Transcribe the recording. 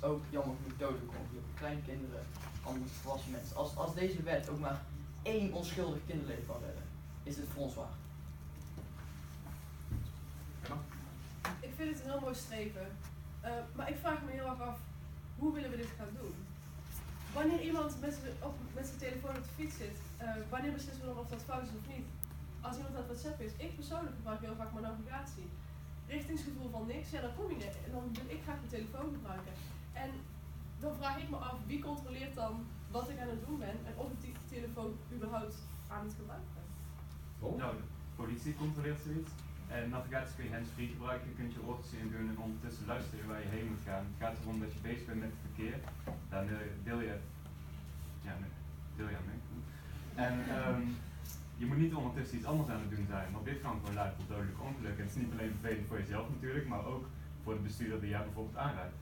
het ook jammer genoeg dodelijk ongeluk. Kleine kinderen, andere volwassen mensen. Als, als deze wet ook maar één onschuldig kinderleven kan redden, is het voor ons waard. Ik vind het een heel mooi streven. Eh, maar ik vraag me heel erg af, hoe willen we dit gaan doen? Wanneer iemand met zijn, op, met zijn telefoon op de fiets zit, eh, wanneer beslissen we dan of dat fout is of niet? Als iemand aan het WhatsApp is, ik persoonlijk gebruik heel vaak mijn navigatie. Richtingsgevoel van niks, ja dan kom je net. En dan wil ik graag mijn telefoon gebruiken. En dan vraag ik me af, wie controleert dan wat ik aan het doen ben en of ik die telefoon überhaupt aan het gebruiken ben? Nou, de politie controleert zoiets. En navigatie kun je handsfree gebruiken, je kunt je oortjes in doen en ondertussen luisteren waar je heen moet gaan. Het gaat erom dat je bezig bent met het verkeer. Dan eh, deel je, ja, nee, deel je aan mee. En ehm, je moet niet ondertussen iets anders aan het doen zijn, want dit kan gewoon leiden tot dodelijke ongelukken. Het is niet alleen vervelend voor jezelf natuurlijk, maar ook voor de bestuurder die jou bijvoorbeeld aanrijdt.